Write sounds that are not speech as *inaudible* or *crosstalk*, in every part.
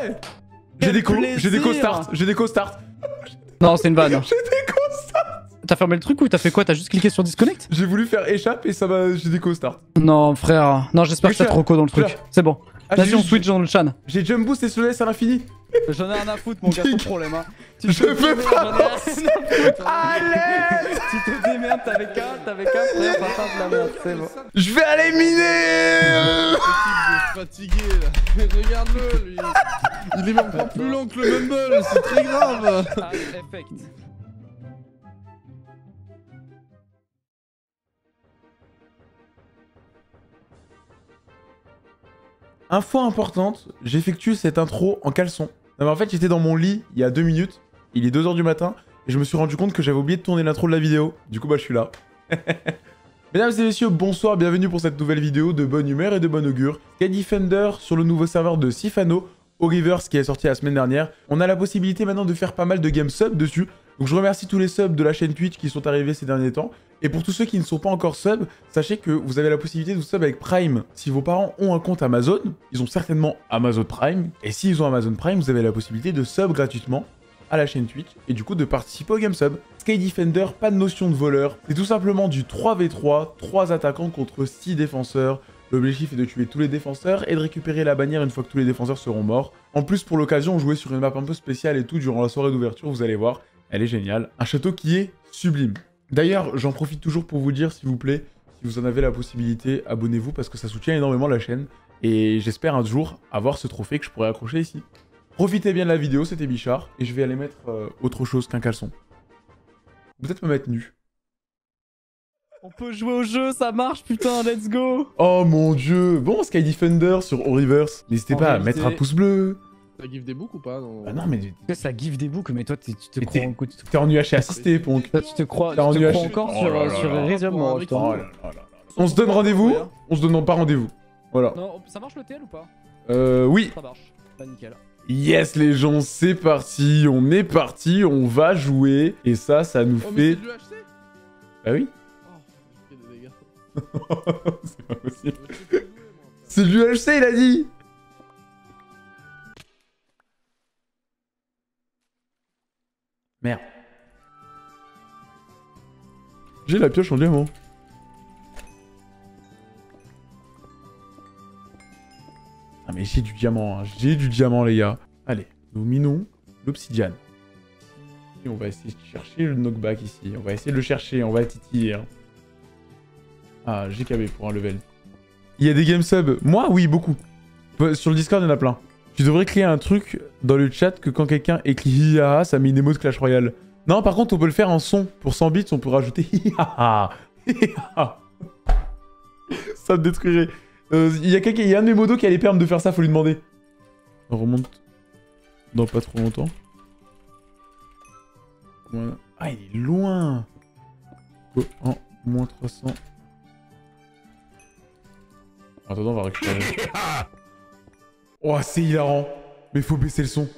Ouais J'ai des co, j'ai des co-start, j'ai des co-start. Non, c'est une vanne. *laughs* J'ai des co-start. T'as fermé le truc ou t'as fait quoi? T'as juste cliqué sur disconnect? J'ai voulu faire échappe et ça m'a. J'ai des co-start. Non, frère. Non, j'espère que t'as trop co dans le truc. C'est bon. Ah, Vas-y, j'ai on switch dans le chan. J'ai jump boost et slowness à l'infini. J'en ai rien à foutre, mon gars, ton problème. Hein. Tu Je démerdes, pas. Allez Tu te démerdes, t'avais qu'un, t'avais qu'un, frère, va faire de la merde, c'est bon. Je vais aller miner fatigué là. *laughs* Regarde-le, lui. Il est encore plus long que le Mumble, c'est très grave. Ah, effect. Info importante, j'effectue cette intro en caleçon. Mais en fait j'étais dans mon lit il y a deux minutes, il est 2h du matin, et je me suis rendu compte que j'avais oublié de tourner l'intro de la vidéo. Du coup bah je suis là. *laughs* Mesdames et messieurs, bonsoir, bienvenue pour cette nouvelle vidéo de bonne humeur et de bon augure. Sky Defender sur le nouveau serveur de Sifano, Oriverse qui est sorti la semaine dernière. On a la possibilité maintenant de faire pas mal de game subs dessus. Donc je remercie tous les subs de la chaîne Twitch qui sont arrivés ces derniers temps. Et pour tous ceux qui ne sont pas encore subs, sachez que vous avez la possibilité de vous sub avec Prime. Si vos parents ont un compte Amazon, ils ont certainement Amazon Prime. Et s'ils ont Amazon Prime, vous avez la possibilité de sub gratuitement à la chaîne Twitch et du coup de participer au Game Sub. Sky Defender, pas de notion de voleur, c'est tout simplement du 3v3, 3 attaquants contre 6 défenseurs. L'objectif est de tuer tous les défenseurs et de récupérer la bannière une fois que tous les défenseurs seront morts. En plus, pour l'occasion, on jouait sur une map un peu spéciale et tout durant la soirée d'ouverture, vous allez voir, elle est géniale. Un château qui est sublime. D'ailleurs, j'en profite toujours pour vous dire, s'il vous plaît, si vous en avez la possibilité, abonnez-vous parce que ça soutient énormément la chaîne. Et j'espère un jour avoir ce trophée que je pourrais accrocher ici. Profitez bien de la vidéo, c'était Bichard, et je vais aller mettre euh, autre chose qu'un caleçon. Peut-être me mettre nu. On peut jouer au jeu, ça marche, putain, let's go. Oh mon dieu Bon, Sky Defender sur Oriverse, n'hésitez pas à mettre un pouce bleu. Ça give des books ou pas non Ah non, mais ça give des boucs, mais toi, t'es- tu te Mais crois t'es- en coup. t'es en UHC assisté, Ponk. Toi, tu te crois, T'es en tu te UH. crois encore Oh sur, là là sur là. Elysium, toi. Oh là là là. On se donne rendez-vous On se donne pas rendez-vous. Voilà. Non, ça marche le TL ou pas Euh, oui. Ça marche. Bah, nickel. Yes les gens, c'est parti, on est parti, on va jouer. Et ça, ça nous Oh, mais fait... c'est Bah oui, Oh, j'ai fait des dégâts. *laughs* c'est pas possible. Je sais plus jouer, moi. C'est l'UHC, il a dit J'ai la pioche en diamant. Ah mais j'ai du diamant, hein. j'ai du diamant les gars. Allez, nous minons l'obsidiane. On va essayer de chercher le knockback ici. On va essayer de le chercher, on va titiller. hein. Ah, GKB pour un level. Il y a des game subs. Moi, oui, beaucoup. Bah, Sur le Discord, il y en a plein. Tu devrais créer un truc dans le chat que quand quelqu'un écrit hihaha, ça met une émo de Clash Royale. Non, par contre, on peut le faire en son. Pour 100 bits, on peut rajouter *laughs* ça me détruirait. Euh, Il y a quelqu'un, y a un de mes modos qui a les permes de faire ça, faut lui demander. On remonte dans pas trop longtemps. Voilà. Ah, il est loin. Oh, en moins 300. Attends, on va récupérer. *laughs* Oh, c'est hilarant. Mais faut baisser le son.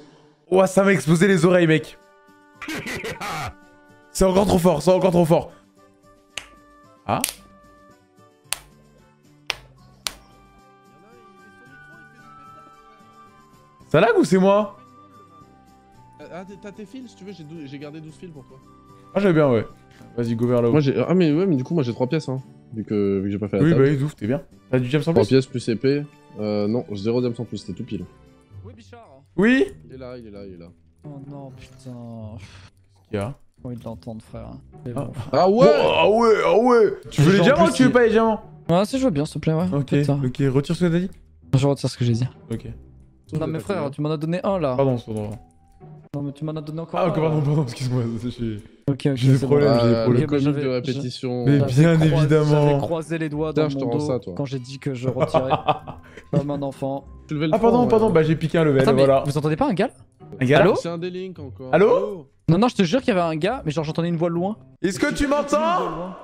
Oh, ça m'a explosé les oreilles, mec. *laughs* C'est encore trop fort, c'est encore trop fort. Ah Ça lag ou c'est moi? Ah, t'as- tes fils, si tu veux, j'ai gardé 12 fils pour toi. Ah, j'avais bien, ouais. Vas-y, go vers là-haut. Moi j'ai. Ah, mais ouais, mais du coup, moi j'ai 3 pièces, hein. Vu que, vu que j'ai pas fait la Oui, bah table. oui, ouf, t'es bien. T'as du jam sans 3 plus? pièces plus épée. Euh, non, 0 diamant en plus, c'était tout pile. Oui, Bichard. Oui? Il est là, il est là, il est là. Oh non, putain. Qu'est-ce qu'il y a J'ai envie de l'entendre, frère. Mais Ah. bon. Ah Oh, ouais Ah ouais, ah ouais Tu veux Les diamants ou tu veux pas les diamants Ouais, si je veux bien, s'il te plaît, ouais. Ok, retire ce que t'as dit Je retire ce que j'ai dit. Ok. Non, mais frère, tu m'en as donné un là. Pardon, pardon. Non, mais tu m'en as donné encore Ah, un. ok, pardon, pardon, excuse-moi. j'ai- Ok, ok. J'ai des c'est problèmes. bon. j'ai des Ah, problèmes. bah, de répétition. Mais J'avais bien évidemment. J'avais croisé les doigts dans je te mon rends dos ça, toi. quand j'ai dit que je retirais *laughs* comme un enfant. Ah, pardon, pardon, bah j'ai piqué un level, Attends, mais voilà. vous entendez pas un gars là? Un gars Allô C'est un des links encore. Allô Non, non, je te jure qu'il y avait un gars, mais genre j'entendais une voix loin. Est-ce que tu m'entends.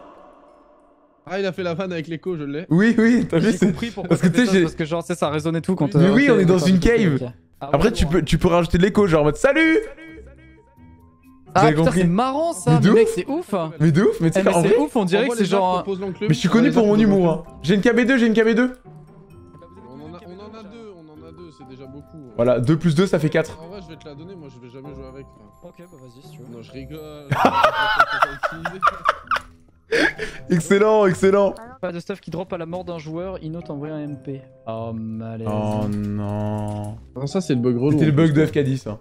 Ah, il a fait la vanne avec l'écho, je l'ai. Oui, oui, t'as vu, J'ai c'est... compris pourquoi parce que tu sais, parce genre, ça résonne et tout quand. Mais euh, oui, on est dans une cave. Ah, Après, ouais, tu peux, tu peux rajouter de l'écho, genre en mode salut Ah avez putain, c'est marrant ça, Mais mec, ouf. c'est ouf. Mais de ouf, mais tu Eh, sais c'est vrai... ouf, on dirait que c'est genre. Mais je suis connu pour mon humour, hein. J'ai une KB2, j'ai une KB2. Voilà, 2 plus 2, ça fait 4. En vrai, je vais te la donner, moi je vais jamais jouer avec. Ok, bah vas-y si tu veux. Non, je rigole. *laughs* *laughs* Excellent, excellent. Pas de stuff qui drop à la mort d'un joueur, il note envoyer un MP. Oh malaise. Oh non. non, ça c'est le bug relou. C'était le bug de FK10, ça.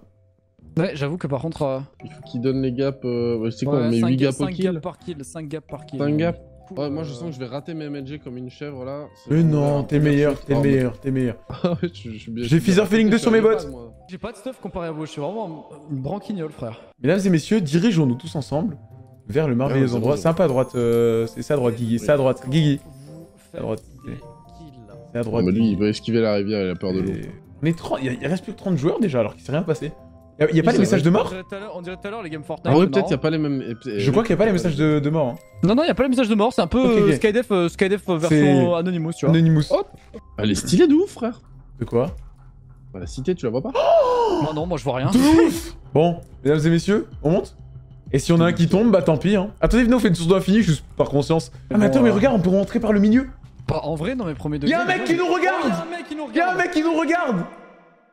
Ouais, j'avoue que par contre. euh, Il faut qu'il donne les gaps. Euh... ouais, c'est quoi, on met 5 8 gaps au gaps kill par kill, 5 gaps par kill. 5 gaps Ouais, moi je euh, sens que je vais rater mes MLG comme une chèvre là. C'est Mais non, t'es meilleur, t'es meilleur, t'es *laughs* meilleur. Ah. J'ai Feather Feeling raté, 2 je sur mes bots. J'ai pas de stuff comparé à vous, je suis vraiment un- une branquignole, frère. Mesdames et messieurs, dirigeons-nous tous ensemble vers le merveilleux endroit. c'est C'est un peu à droite, euh, c'est ça à droite, Guigui. C'est à droite, Guigui. Vous À droite. C'est à Ah, droite. mais lui, il va esquiver la rivière, il a peur de l'eau. On est 30, il y a- il reste plus que 30 joueurs déjà alors qu'il s'est rien passé. Il y a, il y a pas les messages de mort On dirait tout à l'heure les games En Fortnite. vrai, peut-être qu'il n'y a marrant. pas les mêmes. Je crois qu'il n'y a pas les messages de, de mort. Hein. Non, non, il y a pas les messages de mort, c'est un peu euh. Skydef, euh, Skydef euh, version Anonymous, tu vois. Anonymous. Elle est stylée de ouf, frère. De quoi Bah, la cité, tu la vois pas Moi non, moi je vois rien. De ouf Bon, mesdames et messieurs, on monte Et si on a un qui tombe, bah tant pis. Hein. Attendez, venez, on fait une source d'infini juste par conscience. Ah, mais attends, mais euh, regarde, on peut rentrer par le milieu. Pas en vrai, dans mes premiers deux Y'a un mec qui nous Oh, regarde Y'a un mec qui nous Y'a un regarde mec qui nous regarde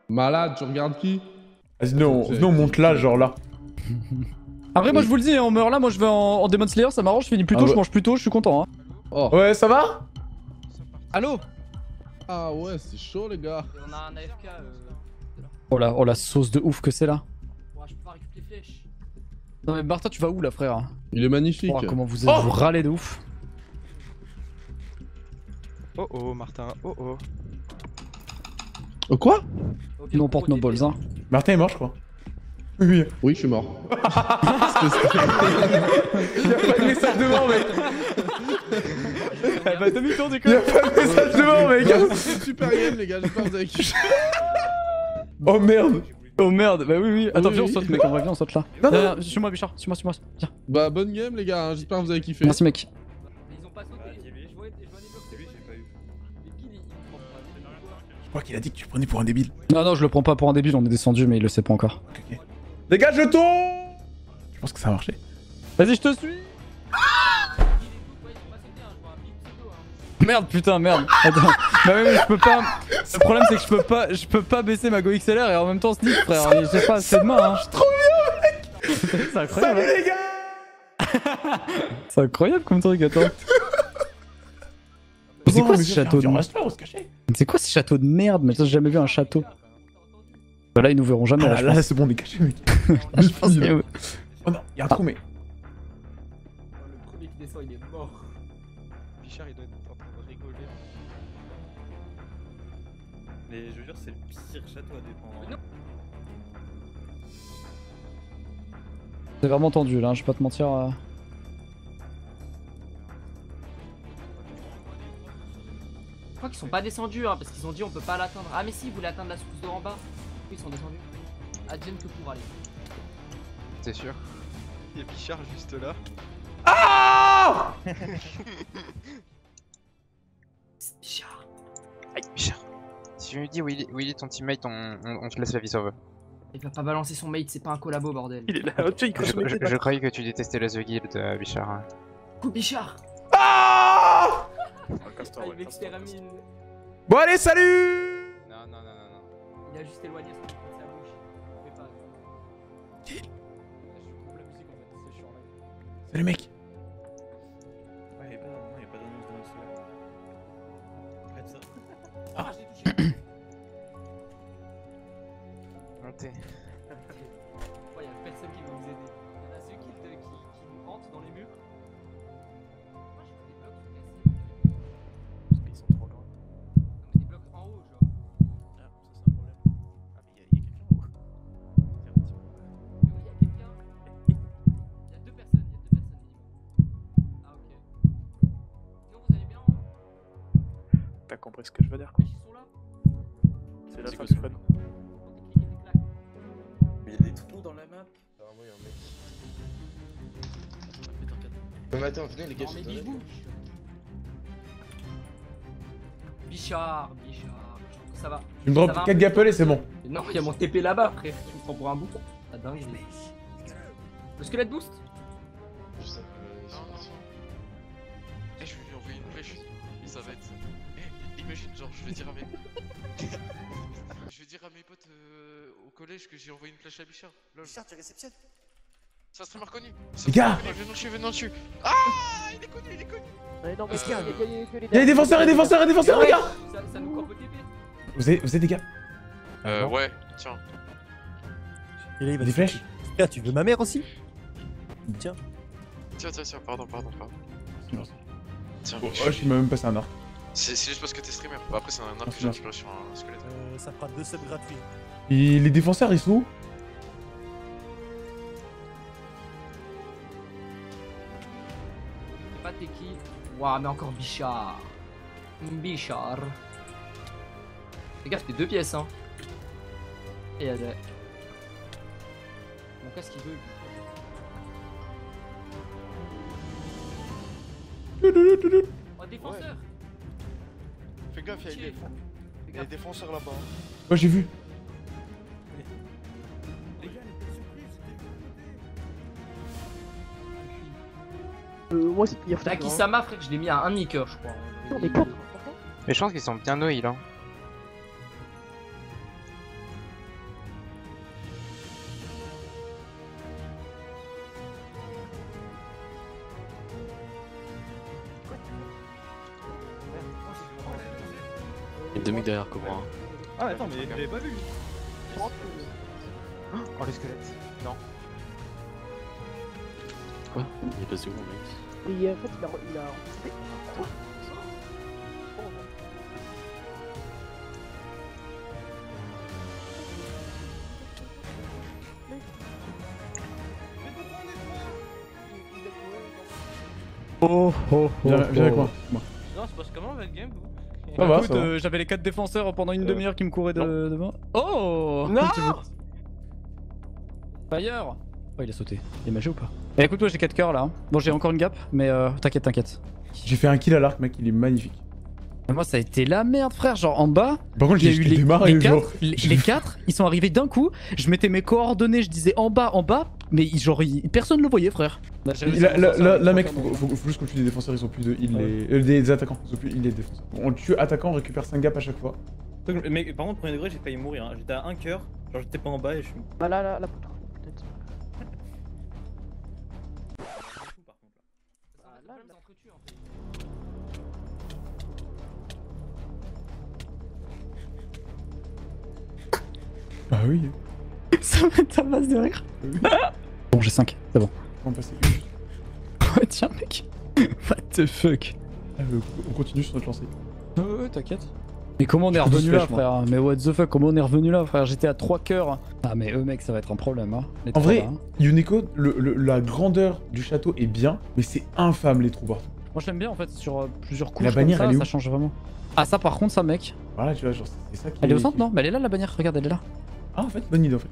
Malade, tu regardes qui? Vas-y, venez, on, venez, on monte là, genre là. *laughs* Après, moi je vous le dis, hein, on meurt là, moi je vais en, en Demon Slayer, ça m'arrange, je finis plus tôt, Ah je ouais. mange plus tôt, je suis content. Hein. Oh. Ouais, ça va? Allô? Ah ouais, c'est chaud, les gars. On a un AFK. Euh... oh la, oh la sauce de ouf que c'est là. Ouais, je peux pas récupérer les flèches. Non mais Martin, tu vas où là, frère? Il est magnifique. Oh, Comment vous, Oh vous râlez de ouf. Oh oh, Martin, oh oh. Oh, quoi? Nous on porte nos balls, hein. Martin est mort, je crois. Oui, oui. Je suis mort. *laughs* Y'a pas de message de mort, mec bah demi-tour du coup Y'a pas de message de mort, mec *laughs* C'est super game, les gars, j'espère que vous avez kiffé. Oh merde Oh merde, bah oui, oui. Attends, Oui, viens, on saute, mec, vrai, viens, on saute là. Non, non. Viens, viens, Suis-moi, Bichard, suis-moi, suis-moi. Viens. Bah, bonne game, les gars, hein, j'espère que vous avez kiffé. Merci, mec. Crois qu'il a dit que tu prenais pour un débile. Non, non, je le prends pas pour un débile, on est descendu, mais il le sait pas encore. Ok, ok. Les gars, je pense que ça a marché. Vas-y, je te suis. Merde, putain, merde. Attends. bah oui, mais je peux pas. Le problème, c'est que je peux pas, je peux pas baisser ma Go XLR et en même temps sneak, frère. Je sais pas, c'est demain, hein. Trop bien, mec *laughs* C'est incroyable. Salut hein. les gars C'est incroyable comme truc, attends. C'est quoi ce château de... là, cachait. C'est quoi ce château de merde Mais ça, j'ai jamais vu un château. Bah là, ils nous verront jamais. Ah là, là, là, c'est bon, on est caché, mec. *laughs* Je pense que- Oh non, y'a un trou, mais. Le premier qui descend, il est mort. Pichard, il doit être en train de rigoler. Mais je veux dire, c'est le pire château à dépendre. C'est vraiment tendu là, hein, je vais pas te mentir. euh. Je qu'ils sont pas descendus, hein, parce qu'ils ont dit on peut pas l'atteindre. Ah, mais si, ils voulaient atteindre la source de en bas. Oui, ils sont descendus. Advienne que pour aller. C'est sûr. Il y a Pichard juste là. Ah *laughs* Bichard. Aïe, Bichard. Si tu me dis Willy, Willy ton teammate, on, on, on te laisse la vie sauve. Il va pas balancer son mate, c'est pas un collabo, bordel. Il est là, tu Je, je- je croyais que tu détestais le The Guild, euh, Bichard. Coup Bichard Ah Ah, il m'extermine. Bon, allez, salut Non, non, non, non, non. Il a juste éloigné son sa bouche. Il fait pas. Salut, mec. Compris ce que je veux dire, sont là. C'est la C'est fun. Mais il y a des trous dans la map. Apparemment, il y a un mec. Non, mais attends, venez les gars, Non, bouge. Bichard, Bichard. Que ça va. Tu me un 4 peu. gapples et c'est bon. Non, il y a mon TP là-bas, frère. Tu me prends pour un bouc. Ah, dingue. Le squelette boost Je sais, mais ils sont partis. Eh, je vais lui envoyer une flèche et ça va être. Eh, imagine, genre, *laughs* je vais dire à mes potes euh, au collège que j'ai envoyé une flèche à Bichard. Lol. Bichard, tu réceptionnes C'est un streamer connu. Les gars Venons dessus, venons dessus. Ah Il est connu, il est connu. non, y a Il y a des défenseurs, et des défenseurs, et des défenseurs, les gars Ça, ça nous au TP. Vous êtes, vous êtes des gars Euh, ouais, tiens. Et là, il va Des flèches Frère, tu veux ma mère aussi? Tiens. Tiens, tiens, tiens, pardon, pardon, pardon. Tiens, Oh, je suis même passé un arc. C'est juste parce que t'es streamer. Bah, après, c'est un arc que Merci, j'ai récupéré sur un squelette. Euh, ça fera deux subs gratuits. Et les défenseurs, ils sont où? C'est pas t'es qui Waouh, mais encore Bichard. Bichard. Les gars, c'était deux pièces, hein. Et elle est. Mon casque il bug. Oh, défenseur gaffe, il y a des, défenseurs là-bas. hein. Ouais, j'ai vu. Takisama, frère, je l'ai mis à un nicker, je crois. Mais je pense qu'ils sont bien no heal, hein. Attends, mais je l'avais pas vu. Oh le squelette. Non. Quoi? Il est passé où, mec Et en fait, il a. Il a... Oh oh Viens, viens avec moi. moi. Non, c'est parce comment votre game va, Écoute, euh, j'avais les 4 défenseurs pendant une Euh, demi-heure qui me couraient de, devant. Oh Non Fire Oh, il a sauté. Il est magique ou pas Eh, Écoute, moi j'ai 4 cœurs là. hein. Bon, j'ai encore une gap, mais euh, t'inquiète, t'inquiète. J'ai fait un kill à l'arc, mec, il est magnifique. Mais Moi, ça a été la merde, frère. Genre en bas, Par contre, il y a j'ai eu les, démarré, les, genre. les, les *laughs* quatre, ils sont arrivés d'un coup. Je mettais mes coordonnées, je disais en bas, en bas, mais ils- genre ils- personne le voyait, frère. Là, là, là, là, mec, faut, faut, faut juste qu'on tue des défenseurs, ils ont plus de heal. les- euh, des, attaquants, ils ont plus heal les défenseurs. On tue attaquant, on récupère 5 gaps à chaque fois. Mais par contre, premier degré, j'ai failli mourir. hein. J'étais à un cœur, genre j'étais pas en bas et je suis. Bah là, là, peut-être. Là. Ah, fait. Ah oui. *laughs* ça masse de rire. bon, j'ai 5, c'est bon. On passe. Ouais, tiens, mec. *laughs* What the fuck Ah, On continue sur notre lancée. Ouais, ouais, t'inquiète. Mais comment on est revenu là, frère Mais what the fuck, comment on est revenu là, frère J'étais à 3 cœurs. Ah, mais eux, mec, ça va être un problème, hein. les En vrai, là, hein. Unico, le, le- la grandeur du château est bien, mais c'est infâme les trous partout. Moi, je l'aime bien en fait, sur euh, plusieurs couches. La bannière, comme ça, elle est où ça change vraiment. Ah, ça, par contre, ça, mec. Voilà, tu vois, genre, c'est ça qui Elle est au qui- centre, non? Mais elle est là, la bannière. Regarde, elle est là. Ah, en fait, bonne idée en fait.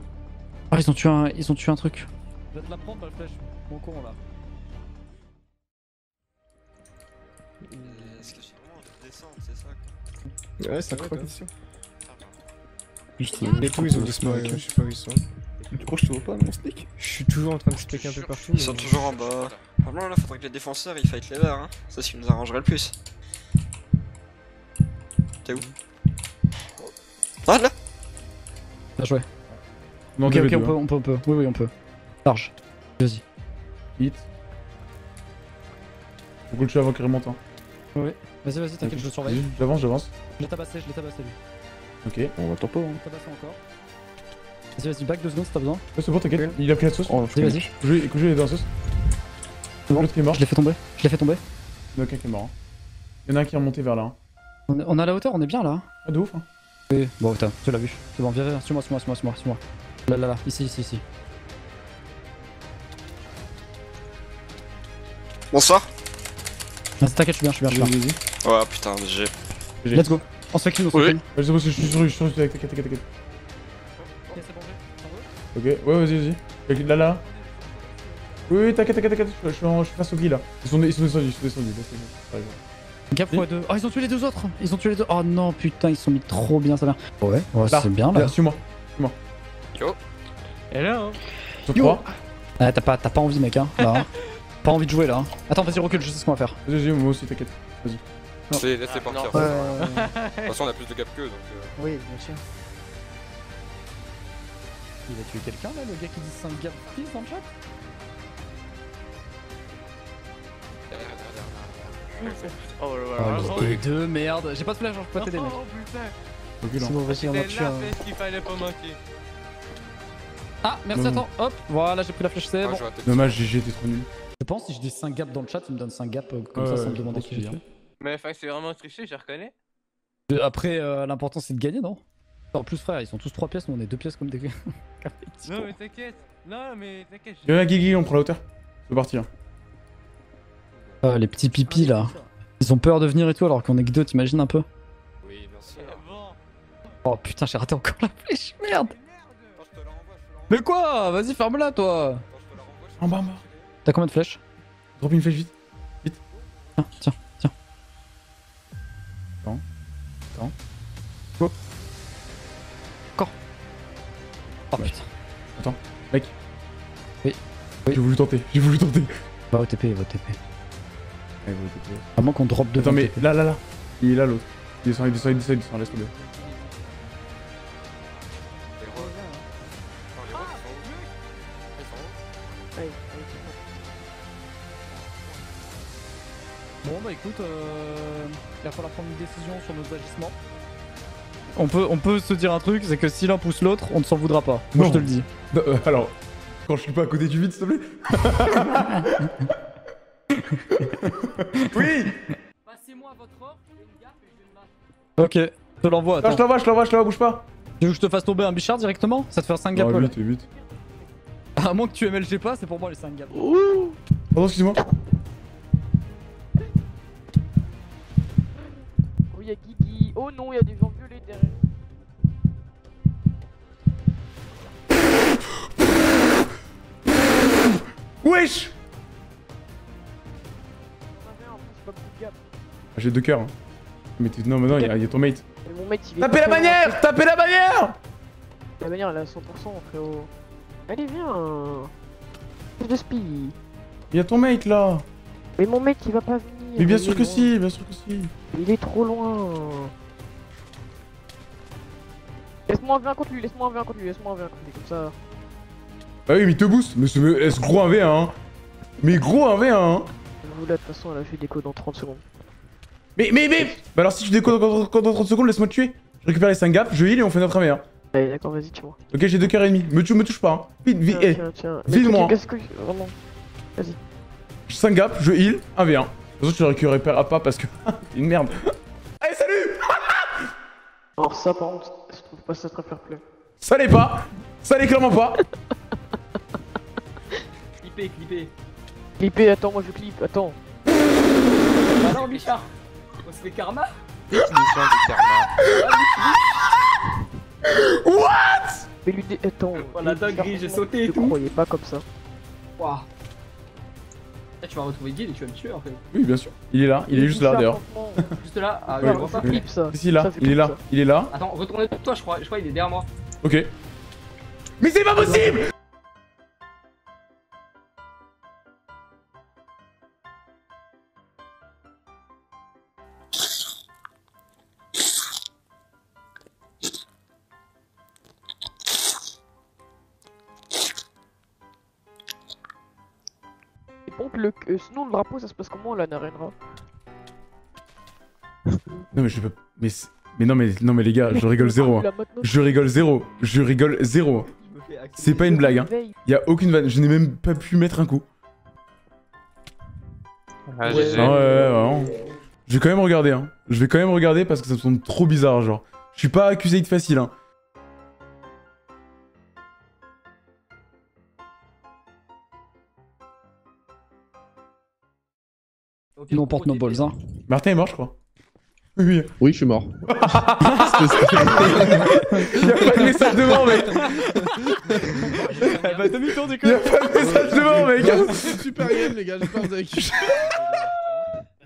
Ah, ils ont tué un, ils ont tué un truc. Je vais te la prendre, la flèche. Mon con, là. Est-ce que c'est vraiment de descente, c'est ça quoi Ouais, c'est question Putain. Les tout, ils ont disparu, je sais pas où ils sont. Du coup, je te vois pas, mon stick Je suis toujours en train de sticker un peu partout. Ils sont toujours en bas. Vraiment là, faudrait que les défenseurs ils fight les verts, hein. Ça, ce qui nous arrangerait le plus. T'es où? Ah là Bien joué. Non, ok, ok, deux, on peut, hein. on peut, on peut. Oui, oui, on peut. Large. Vas-y. Hit. Faut que le tue avant qu'il remonte. Hein. Vas-y, vas-y, t'inquiète, je le surveille. J'avance, j'avance. Je l'ai tabassé, je l'ai tabassé lui. Ok. On va tempo, hein. Je l'ai tabassé encore. Vas-y, vas-y, back deux secondes si t'as besoin. Ouais, c'est bon, t'inquiète. Il a pris la sauce. Oh, Vas-y, vas-y. Je vais je vais les deux en sauce. C'est bon. L'autre qui est mort. Je l'ai fait tomber. Je l'ai fait tomber. Il y en a qu'un qui est mort. hein. Il y en a un qui est remonté vers là. hein. On est, on à la hauteur, on est bien là. hein. Ah, de ouf. Hein. Oui, bon, putain, tu l'as vu. C'est bon, viens, viens, suis-moi, suis-moi, suis-moi, suis-moi, suis-moi. Là, là, là, ici, ici, ici. Bonsoir t'inquiète, je suis bien, je suis bien, je suis bien. Oh putain, j'ai. Let's go. On se fait on se. Vas-y, bon, je suis sur lui, je suis sur lui. T'inquiète, t'inquiète, t'inquiète. Ok, c'est bon, j'ai- Ok, ouais, vas-y, vas-y. Là, là. Oui, oui, t'inquiète, t'inquiète, t'inquiète. Je, je suis en- je suis face au gris là. Ils sont, ils sont descendus, ils sont descendus. Gap x2. Oh, ils ont tué les deux autres. Ils ont tué les deux. Oh non, putain, ils sont mis trop bien, ça va. Ouais, ouais, Là, c'est bien là. Là, suis-moi. Et là, hein Sur Yo. 3. Ah, t'as pas, t'as pas envie, mec, hein. Là, hein. *laughs* pas envie de jouer là. hein. Attends, vas-y, recule, je sais ce qu'on va faire. Vas-y, vas-y, moi aussi, t'inquiète. Laissez partir. De Ouais, toute façon, on a plus de gap qu'eux donc. euh, oui, bien sûr. Il a tué quelqu'un là, le gars qui dit 5 gap please dans le chat? Oh là là. était deux, merde. J'ai pas de flash, hein, je peux pas t'aider mec. Oh putain. Hein. C'est bon, vas-y, on qu'il fallait pas manquer. Ah, merci, attends, hop, voilà, j'ai pris la flèche, c'est bon. Dommage, GG, t'es trop nul. Je pense si je dis 5 gaps dans le chat, il me donne 5 gaps euh, comme ça sans me demander je qui vient. Mais enfin, c'est vraiment triché, je reconnais. Après, euh, l'important c'est de gagner, non? En plus, frère, ils sont tous 3 pièces, nous on est 2 pièces comme des. *laughs* Non, mais t'inquiète. Non, mais t'inquiète. Viens, viens, Guigui, on prend la hauteur. C'est parti, là. Ah, les petits pipis là. Ils ont peur de venir et tout alors qu'on est que deux, t'imagines un peu Oui, bien sûr. Bon. Oh putain, j'ai raté encore la flèche, merde Mais quoi? Vas-y, ferme-la toi En bas, en bas. T'as combien de flèches? Drop une flèche vite. Tiens, tiens, tiens. Attends. Attends. Go. Encore. Oh Ouais. putain. Mec. Oui. J'ai voulu tenter, j'ai voulu tenter. Va au TP, va au TP. Ouais, vous tentez. À moins qu'on drop devant Attends, mais là, là, là. Il est là, l'autre. Il descend, il descend, il descend, il descend, laisse tomber. Bon. Bon bah écoute, euh, il va falloir prendre une décision sur nos agissements. On peut, on peut se dire un truc, c'est que si l'un pousse l'autre, on ne s'en voudra pas. Moi Non. je te le dis. Non, euh, alors, quand je suis pas à côté du vide, s'il te plaît. *laughs* *laughs* oui Passez-moi votre or, je fais une gaffe et je vais me battre. Ok, je te l'envoie, Non, je t'envoie, je t'envoie, je t'envoie, bouge pas. Tu veux que je te fasse tomber un bichard directement? Ça te fait 5 gaps Ah, là. vite, vite. À moins que tu MLG pas, c'est pour moi les 5 gaps. Pardon, excuse-moi. Oh, y'a Guigui. Oh non, y'a des gens violets derrière. Wesh J'ai deux cœurs. hein. Mais non, mais non, il y, a- il y a ton mate. Mais mon mate, il est. Tapez la bannière Tapez la bannière La bannière, elle est à 100%, frérot. Allez, viens. Plus de speed. Il y a ton mate là Mais mon mate, il va pas venir. Mais bien sûr que loin. si, bien sûr que si. Il est trop loin. Laisse-moi un V1 contre lui, laisse-moi un V1 contre lui, laisse-moi un V1 contre lui, comme ça. Bah oui, mais il te booste. Mais c'est gros un V1. hein? Mais gros un V1. hein. Vous là, de toute façon, elle a fait déco dans 30 secondes. Mais, mais, mais Bah alors si tu décodes dans, dans- dans 30 secondes, laisse-moi te tuer. Je récupère les 5 gaps, je heal et on fait notre meilleur. Allez, d'accord, vas-y, tu vois. Ok, j'ai deux cœurs et demi. Me, tou- me touche pas. Hein. Vite, vite, Tiens, eh. Mais Qu'est-ce que. Vraiment. 5 gaps, je heal, 1 V1. De toute façon, tu le récupéreras pas parce que. c'est *laughs* une merde. Allez, salut *laughs* Alors, ça, par contre, je trouve pas ça très fair play. Ça l'est pas Ça l'est clairement pas Clippez, clippez. Clipper, attends, moi je clip, attends. Ah non, Bichard On fait karma Définition du karma. *laughs* What? Mais lui, attends. Oh, la dinguerie, j'ai Charles, sauté et Je tout. croyais pas comme ça. Waouh Là, tu vas retrouver Guil et tu vas me tuer en fait. Oui, bien sûr. Il est là, il est juste là d'ailleurs. *laughs* Juste là Ah, je oui. clip ça. Si, là, Ça, c'est il est là, il est là. Attends, retournez toi, je crois. Je crois qu'il est derrière moi. Ok. Mais c'est pas possible drapeau, ça se passe comment là, Narendra? Non mais je peux... Mais, mais non mais non mais les gars, je rigole zéro. *laughs* hein. Je rigole zéro. Je rigole zéro. Accueillir. C'est pas une blague hein. Y a aucune vanne. Je n'ai même pas pu mettre un coup. Ah, Ouais. Ouais, ouais, vraiment. Je vais quand même regarder hein. Je vais quand même regarder parce que ça me semble trop bizarre genre. Je suis pas accusé de facile hein. Ok, Sinon on porte nos balls, hein. Martin est mort je crois. Oui oui. Je suis mort. *laughs* Y'a pas de message de mort mec. *laughs* bah demi-tour du Y'a pas de message de mort mec. *laughs* C'est super game, les gars, j'espère que vous avez.